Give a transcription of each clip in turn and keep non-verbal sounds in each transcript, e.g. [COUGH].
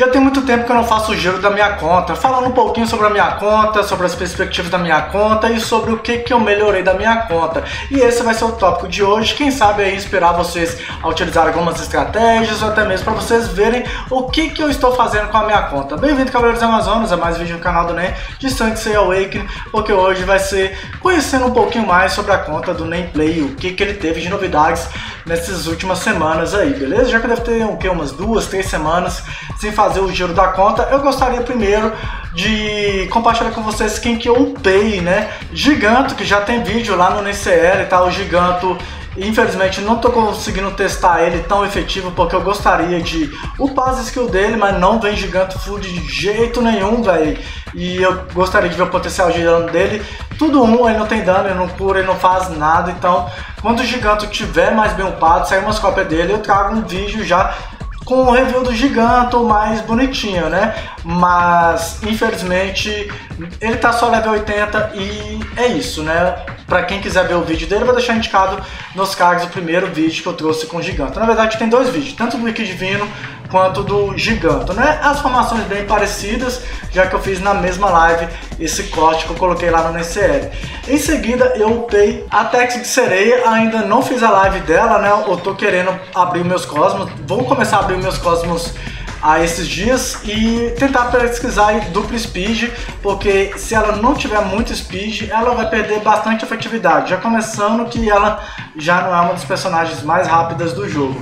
Já tem muito tempo que eu não faço o giro da minha conta, falando um pouquinho sobre a minha conta, sobre as perspectivas da minha conta e sobre o que, que eu melhorei da minha conta. E esse vai ser o tópico de hoje, quem sabe aí inspirar vocês a utilizar algumas estratégias ou até mesmo para vocês verem o que, que eu estou fazendo com a minha conta. Bem-vindo Cavaleiros Amazonas, a mais vídeo no canal do NEM de Sanctuary Awakening, porque hoje vai ser conhecendo um pouquinho mais sobre a conta do Nameplay, o que, que ele teve de novidades nessas últimas semanas aí, beleza? Já que deve ter o que, umas duas, três semanas sem fazer o giro da conta, eu gostaria primeiro de compartilhar com vocês quem que eu upei, né? Giganto, que já tem vídeo lá no NCL, tá? O Giganto Infelizmente não estou conseguindo testar ele tão efetivo porque eu gostaria de upar as skills dele, mas não vem gigante full de jeito nenhum, velho. E eu gostaria de ver o potencial de dano dele. Tudo um, ele não tem dano, ele não cura, ele não faz nada. Então, quando o gigante tiver mais bem upado, sair umas cópias dele, eu trago um vídeo já com o review do Giganto mais bonitinho, né? Mas infelizmente ele tá só level 80 e é isso, né? Pra quem quiser ver o vídeo dele, eu vou deixar indicado nos cards o primeiro vídeo que eu trouxe com o Giganto. Na verdade tem dois vídeos, tanto do Wiki Divino quanto do Giganto, né? As formações bem parecidas, já que eu fiz na mesma live esse corte que eu coloquei lá no NCL. Em seguida eu upei a Tex de Sereia, ainda não fiz a live dela, né? Eu tô querendo abrir meus cosmos, vou começar a abrir meus cosmos a esses dias e tentar pesquisar duplo speed, porque se ela não tiver muito speed, ela vai perder bastante efetividade, já começando que ela já não é uma das personagens mais rápidas do jogo.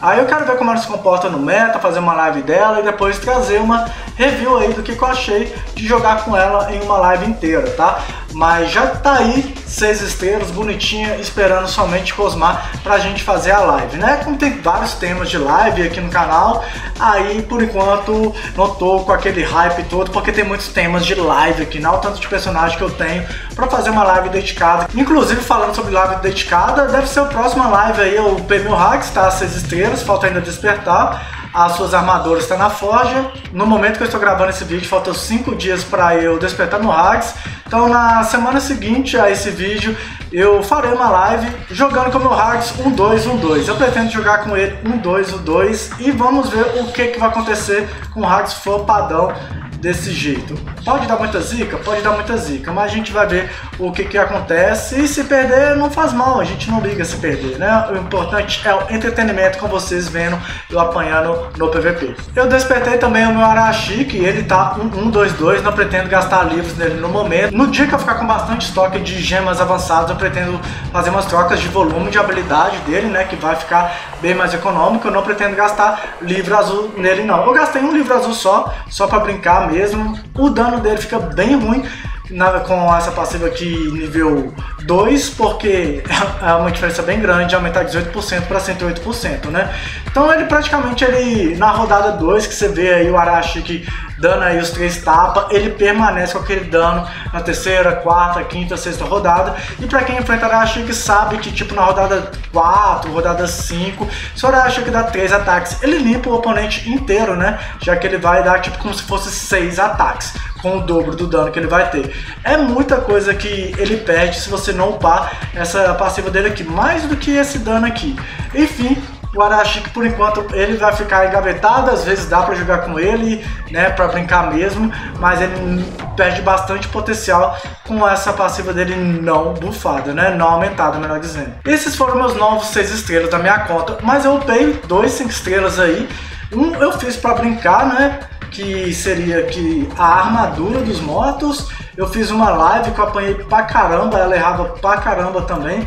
Aí eu quero ver como ela se comporta no meta, fazer uma live dela e depois trazer uma review aí do que, eu achei de jogar com ela em uma live inteira, tá? Mas já tá aí, seis estrelas, bonitinha, esperando somente Cosmar pra gente fazer a live, né? Como tem vários temas de live aqui no canal, aí por enquanto não tô com aquele hype todo, porque tem muitos temas de live aqui, não o tanto de personagem que eu tenho pra fazer uma live dedicada. Inclusive, falando sobre live dedicada, deve ser a próxima live aí, o P1000 Hacks, tá? Seis estrelas, falta ainda despertar as suas armaduras estão na forja. No momento que eu estou gravando esse vídeo, faltam 5 dias para eu despertar no Hags. Então na semana seguinte a esse vídeo, eu farei uma live jogando com o meu Hags 1-2-1-2. Eu pretendo jogar com ele 1-2-1-2 e vamos ver o que, que vai acontecer com o Hags flopadão desse jeito. Pode dar muita zica? Pode dar muita zica, mas a gente vai ver o que, que acontece. E se perder, não faz mal, a gente não liga se perder, né? O importante é o entretenimento com vocês vendo eu apanhando no PVP. Eu despertei também o meu Arashi, que ele tá 1-2-2, não pretendo gastar livros nele no momento. No dia que eu ficar com bastante estoque de gemas avançadas, eu pretendo fazer umas trocas de volume de habilidade dele, né? Que vai ficar bem mais econômico. Eu não pretendo gastar livro azul nele, não. Eu gastei um livro azul só, só para brincar mesmo. O dano dele fica bem ruim na, com essa passiva aqui nível 2, porque [LAUGHS] é uma diferença bem grande, aumentar 18% para 108%, né? Então ele praticamente, ele na rodada 2, que você vê aí o Arashi que dando aí os três tapas, ele permanece com aquele dano na terceira, quarta, quinta, sexta rodada. E para quem enfrenta que sabe que tipo na rodada 4, rodada 5, se o Arashi que dá 3 ataques, ele limpa o oponente inteiro, né? Já que ele vai dar tipo como se fosse 6 ataques com o dobro do dano que ele vai ter. É muita coisa que ele perde se você não upar essa passiva dele aqui, mais do que esse dano aqui. Enfim, o Arashi que por enquanto ele vai ficar engavetado, às vezes dá para jogar com ele, né, para brincar mesmo, mas ele perde bastante potencial com essa passiva dele não bufada, né, não aumentada, melhor dizendo. Esses foram meus novos 6 estrelas da minha conta, mas eu upei dois 5 estrelas aí. Um eu fiz para brincar, né, que seria que a armadura dos mortos. Eu fiz uma live que eu apanhei pra caramba, ela errava pra caramba também.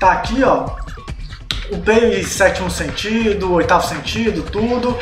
Tá aqui, ó. O P sétimo sentido, oitavo sentido, tudo.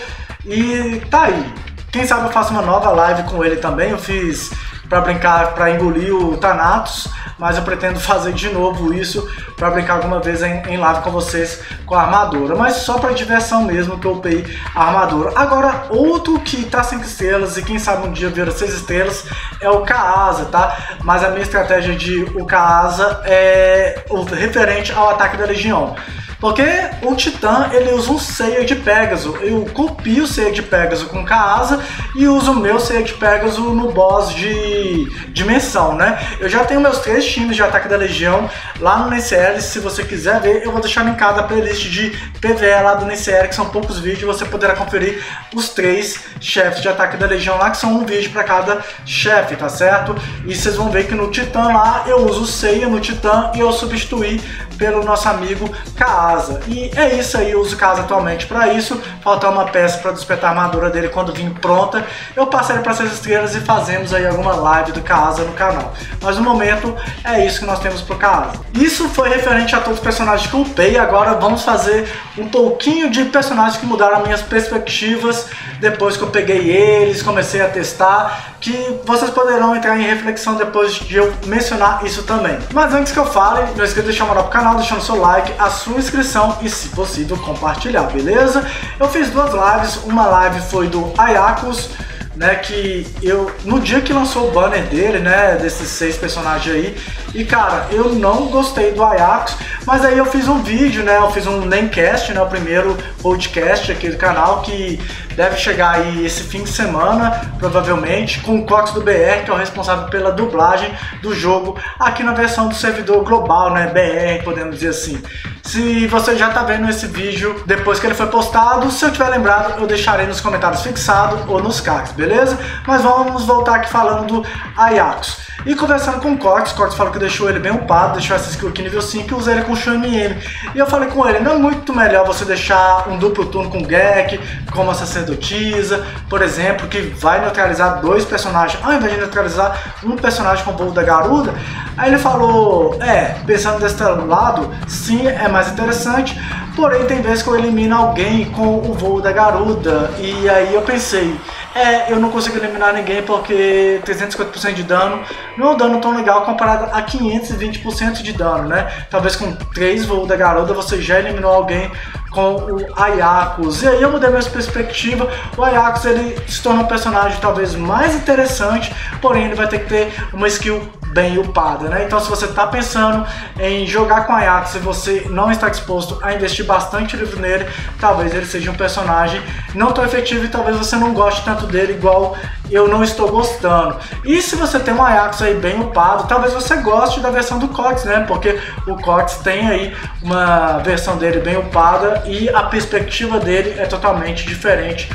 E tá aí. Quem sabe eu faço uma nova live com ele também. Eu fiz para brincar, para engolir o Thanatos mas eu pretendo [LAUGHS] fazer de novo isso para brincar alguma vez em, em live com vocês com a armadura, mas só para diversão mesmo que eu upei a armadura. Agora, outro que tá 5 estrelas e quem sabe um dia vira 6 estrelas é o Kaasa, tá? Mas a minha estratégia de o Kaasa é referente ao ataque da Legião. Porque o Titã ele usa um Seiya de Pegasus. Eu copio o Seiya de Pegasus com Kaasa e uso o meu Seiya de Pegasus no boss de dimensão, né? Eu já tenho meus três times de ataque da Legião lá no NCL. Se você quiser ver, eu vou deixar linkado a playlist de PVE lá do NCL, que são poucos vídeos. Você poderá conferir os três chefes de ataque da Legião lá, que são um vídeo para cada chefe, tá certo? E vocês vão ver que no Titã lá eu uso o Seiya no Titã e eu substituí pelo nosso amigo Kaasa. E é isso aí, eu uso Kaasa atualmente para isso. Falta uma peça para despertar a armadura dele quando vir pronta. Eu passei para 6 estrelas e fazemos aí alguma live do Kaasa no canal. Mas no momento é isso que nós temos pro Kaasa. Isso foi referente a todos os personagens que eu upei. Agora vamos fazer um pouquinho de personagens que mudaram minhas perspectivas depois que eu peguei eles, comecei a testar, que vocês poderão entrar em reflexão depois de eu mencionar isso também. Mas antes que eu fale, não esqueça de deixar pro canal canal, deixando seu like, a sua inscrição e, se possível, compartilhar, beleza? Eu fiz duas lives, uma live foi do Ayakos, né, que eu, no dia que lançou o banner dele, né, desses seis personagens aí, e cara, eu não gostei do Ajax, mas aí eu fiz um vídeo, né, eu fiz um Namecast, né, o primeiro podcast aqui do canal, que deve chegar aí esse fim de semana, provavelmente, com o Cox do BR, que é o responsável pela dublagem do jogo aqui na versão do servidor global, né, BR, podemos dizer assim. Se você já tá vendo esse vídeo depois que ele foi postado, se eu tiver lembrado, eu deixarei nos comentários fixado ou nos cards, beleza? Mas vamos voltar aqui falando do Ajax. E conversando com o Cortes, Cortes falou que deixou ele bem upado, deixou essa skill aqui nível 5 e usei ele com o MM. E eu falei com ele, não é muito melhor você deixar um duplo turno com Gek, como a sacerdotisa, por exemplo, que vai neutralizar dois personagens, ao invés de neutralizar um personagem com o voo da garuda? Aí ele falou, é, pensando desse lado, sim, é mais interessante, porém tem vezes que eu elimino alguém com o voo da garuda, e aí eu pensei, é, eu não consigo eliminar ninguém porque 350% de dano não é um dano tão legal comparado a 520% de dano, né? Talvez com 3 voos da garota você já eliminou alguém com o Ayakos. E aí eu mudei minha perspectiva. O Ayakos ele se torna um personagem talvez mais interessante, porém ele vai ter que ter uma skill bem upada, né? Então se você está pensando em jogar com Ajax e você não está disposto a investir bastante livro nele, talvez ele seja um personagem não tão efetivo e talvez você não goste tanto dele igual eu não estou gostando. E se você tem um Ajax aí bem upado, talvez você goste da versão do Cox, né? Porque o Cox tem aí uma versão dele bem upada e a perspectiva dele é totalmente diferente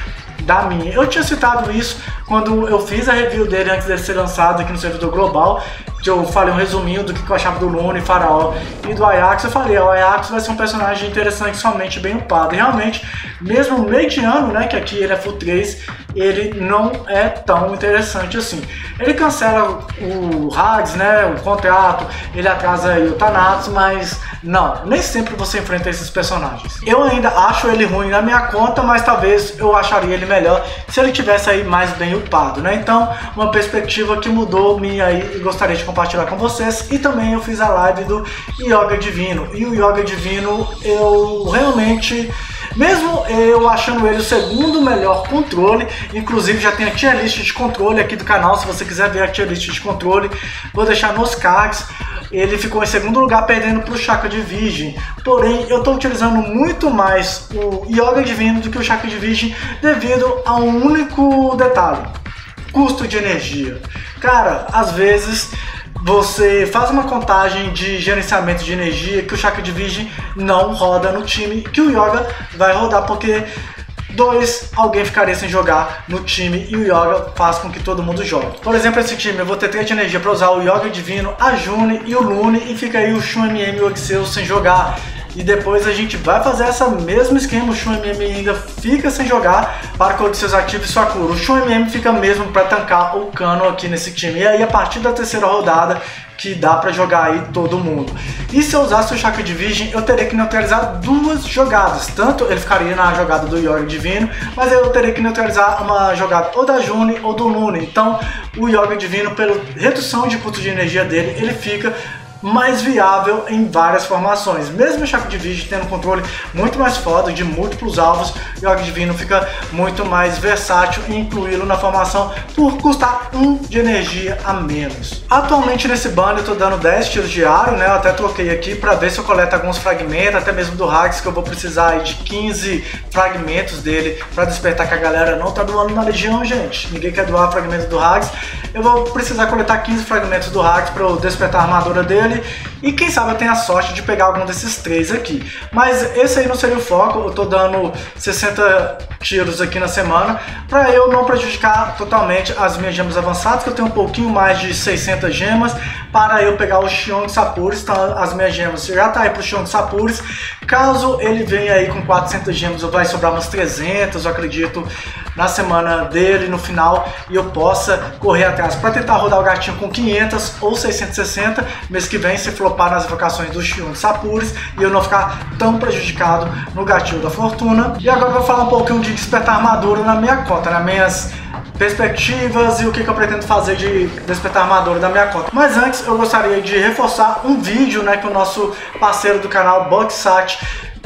da minha. Eu tinha citado isso quando eu fiz a review dele antes dele ser lançado aqui no servidor global, que eu falei um resuminho do que eu achava do Lune, Faraó e do Ajax. Eu falei, o Ajax vai ser um personagem interessante, somente bem upado. Realmente, mesmo mediano, né, que aqui ele é full 3, ele não é tão interessante assim. Ele cancela o Hades, né, o contrato, ele atrasa o Thanatos, mas não, nem sempre você enfrenta esses personagens. Eu ainda acho ele ruim na minha conta, mas talvez eu acharia ele melhor se ele tivesse aí mais bem upado, né? Então, uma perspectiva que mudou minha aí e gostaria de compartilhar com vocês. E também eu fiz a live do Yoga Divino. E o Yoga Divino, eu realmente mesmo eu achando ele o segundo melhor controle, inclusive já tem a tier list de controle aqui do canal, se você quiser ver a tier list de controle, vou deixar nos cards. Ele ficou em segundo lugar perdendo para o Chakra de Virgem. Porém, eu estou utilizando muito mais o Yoga Divino do que o Chakra de Virgem devido a um único detalhe: custo de energia. Cara, às vezes você faz uma contagem de gerenciamento de energia que o Chakra Virgem não roda no time, que o Yoga vai rodar porque dois, alguém ficaria sem jogar no time e o Yoga faz com que todo mundo jogue. Por exemplo, esse time eu vou ter 3 de energia para usar o Yoga Divino, a June e o Lune e fica aí o Shun MM e o Odisseus sem jogar. E depois a gente vai fazer essa mesmo esquema, o Shun MM ainda fica sem jogar para que o Odisseus ative sua cura. O Shun MM fica mesmo para tancar o cano aqui nesse time. E aí a partir da terceira rodada que dá para jogar aí todo mundo. E se eu usasse o Chakra Virgem, eu teria que neutralizar duas jogadas. Tanto ele ficaria na jogada do Yoga Divino, mas eu teria que neutralizar uma jogada ou da June ou do Lune. Então, o Yoga Divino, pela redução de custo de energia dele, ele fica mais viável em várias formações. Mesmo o Chaco de Vídeo tendo um controle muito mais foda de múltiplos alvos, o Yoga Divino fica muito mais versátil em incluí-lo na formação por custar 1 de energia a menos. Atualmente nesse bando eu tô dando 10 tiros diário, né? Eu até troquei aqui para ver se eu coleto alguns fragmentos, até mesmo do Hags, que eu vou precisar de 15 fragmentos dele para despertar que a galera não tá doando na Legião, gente. Ninguém quer doar fragmentos do Hags. Eu vou precisar coletar 15 fragmentos do Hags para eu despertar a armadura dele e quem sabe eu tenha a sorte de pegar algum desses três aqui. Mas esse aí não seria o foco, eu tô dando 60 tiros aqui na semana para eu não prejudicar totalmente as minhas gemas avançadas, que eu tenho um pouquinho mais de 600 gemas, para eu pegar o Xion de Sapures, então as minhas gemas já tá aí pro Xion de Sapures. Caso ele venha aí com 400 gemas, vai sobrar umas 300, eu acredito, na semana dele, no final, e eu possa correr atrás para tentar rodar o gatinho com 500 ou 660, mês que vem se flopar nas vocações do Xion de Sapures e eu não ficar tão prejudicado no gatilho da fortuna. E agora eu vou falar um pouquinho de despertar armadura na minha conta, nas minhas perspectivas e o que, que, eu pretendo fazer de despertar armadura da minha conta. Mas antes eu gostaria de reforçar um vídeo né, que o nosso parceiro do canal Boxat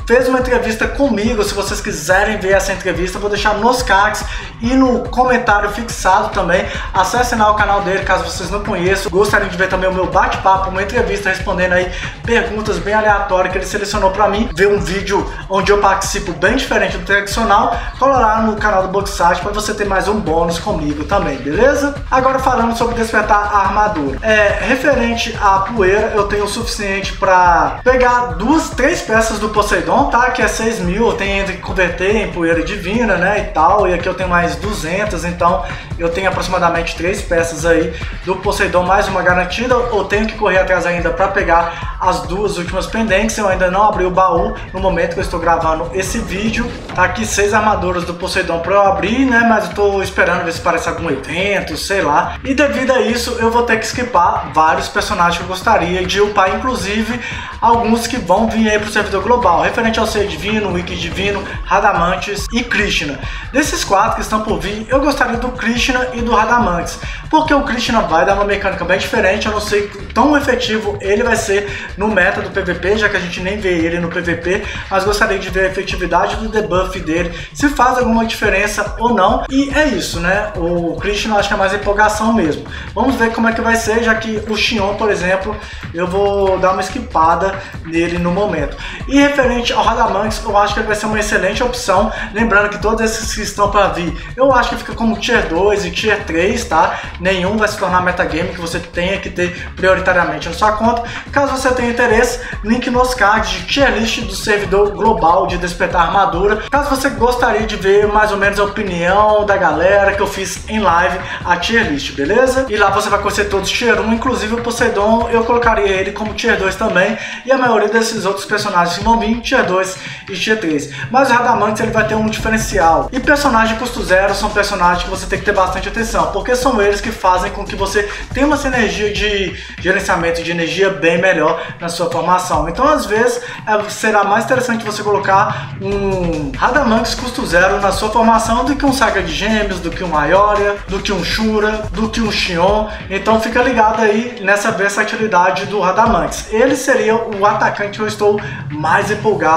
fez uma entrevista comigo. Se vocês quiserem ver essa entrevista, vou deixar nos cards e no comentário fixado também. Acessem lá o canal dele, caso vocês não conheçam. Gostariam de ver também o meu bate-papo, uma entrevista respondendo aí perguntas bem aleatórias que ele selecionou para mim. Ver um vídeo onde eu participo bem diferente do tradicional. Cola lá no canal do Boxsite para você ter mais um bônus comigo também, beleza? Agora falando sobre despertar a armadura. É, referente à poeira, eu tenho o suficiente para pegar duas, três peças do Poseidon bom, tá? Que é 6 mil, eu tenho que converter em poeira divina, né? E tal. E aqui eu tenho mais 200, então eu tenho aproximadamente 3 peças aí do Poseidon, mais uma garantida. Eu tenho que correr atrás ainda para pegar as duas últimas pendentes. Eu ainda não abri o baú no momento que eu estou gravando esse vídeo. Tá aqui 6 armaduras do Poseidon para eu abrir, né? Mas eu tô esperando ver se parece algum evento, sei lá. E devido a isso, eu vou ter que skipar vários personagens que eu gostaria de upar, inclusive alguns que vão vir aí pro servidor global. Referente ao Ser Divino, Wiki Divino, Radamantes e Krishna. Desses quatro que estão por vir, eu gostaria do Krishna e do Radamantes, porque o Krishna vai dar uma mecânica bem diferente, eu não sei tão efetivo ele vai ser no meta do PVP, já que a gente nem vê ele no PVP, mas gostaria de ver a efetividade do debuff dele, se faz alguma diferença ou não, e é isso, né? O Krishna acho que é mais empolgação mesmo. Vamos ver como é que vai ser, já que o Xion, por exemplo, eu vou dar uma esquipada nele no momento. E referente ao Radamanx, eu acho que ele vai ser uma excelente opção. Lembrando que todos esses que estão para vir, eu acho que fica como Tier 2 e Tier 3, tá? Nenhum vai se tornar metagame que você tenha que ter prioritariamente na sua conta. Caso você tenha interesse, link nos cards de tier list do servidor global de Despertar Armadura. Caso você gostaria de ver mais ou menos a opinião da galera que eu fiz em live, a tier list, beleza? E lá você vai conhecer todos Tier 1, inclusive o Poseidon, eu colocaria ele como Tier 2 também. E a maioria desses outros personagens que vão vir, Tier 2 e Tier 3. Mas o Radamantes ele vai ter um diferencial. E personagens custo zero são personagens que você tem que ter bastante atenção, porque são eles que fazem com que você tenha uma sinergia de gerenciamento de energia bem melhor na sua formação. Então, às vezes, é, será mais interessante você colocar um Radamantes custo zero na sua formação do que um Saga de Gêmeos, do que um Aioria, do que um Shura, do que um Xion. Então, fica ligado aí nessa versatilidade do Radamantes. Ele seria o atacante que eu estou mais empolgado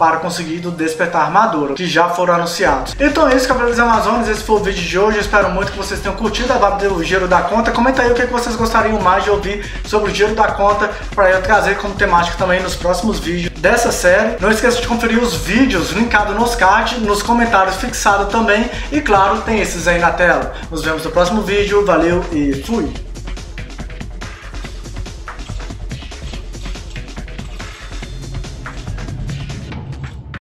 para conseguir despertar armadura, que já foram anunciados. Então é isso, Cavaleiros Amazonas, esse foi o vídeo de hoje, espero muito que vocês tenham curtido a vibe do Giro da Conta, comenta aí o que vocês gostariam mais de ouvir sobre o Giro da Conta, para eu trazer como temática também nos próximos vídeos dessa série. Não esqueça de conferir os vídeos linkados nos cards, nos comentários fixados também, e claro, tem esses aí na tela. Nos vemos no próximo vídeo, valeu e fui!